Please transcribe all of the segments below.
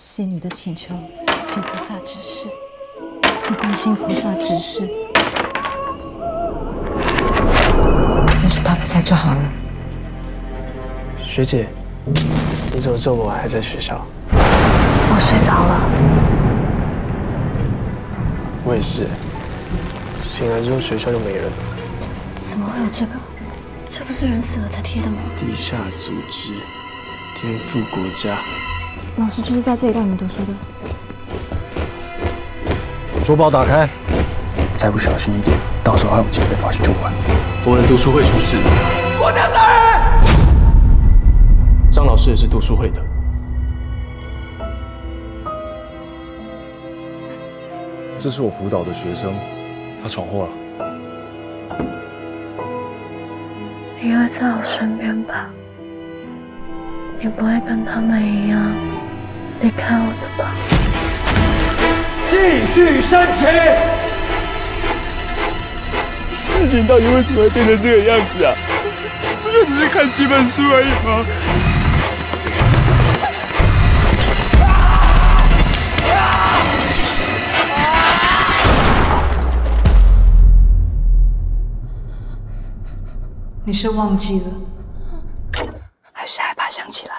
戏女的请求，请菩萨指示，请观世音菩萨指示。要是他不在就好了。学姐，你怎么这么晚还在学校？我睡着了。我也是，醒来之后学校就没人了。怎么会有这个？这不是人死了才贴的吗？地下组织，颠覆国家。老师就是在这里带你们读书的。书包打开，再不小心一点，到时候还有机会被发现就完。我们读书会出事，郭家杀人！张老师也是读书会的。这是我辅导的学生，他闯祸了。你会在我身边吧？你不会跟他们一样离开我的吧？继续升旗！事情到底为什么会变成这个样子啊？不就只是看几本书而已吗？你是忘记了，还是害怕想起来？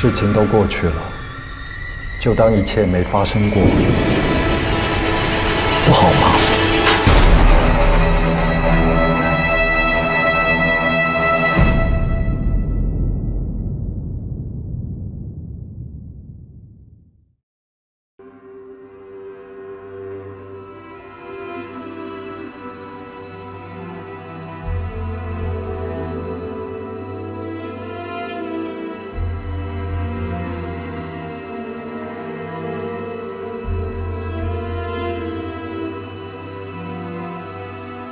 事情都过去了，就当一切没发生过，不好吗？